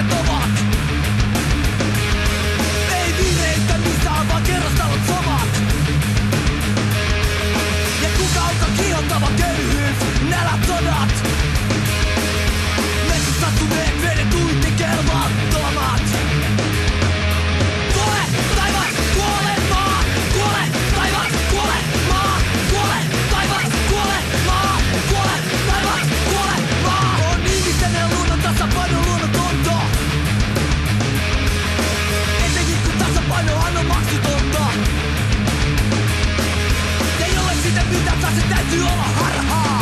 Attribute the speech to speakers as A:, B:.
A: Santo mitä sä se täytyy olla harhaa?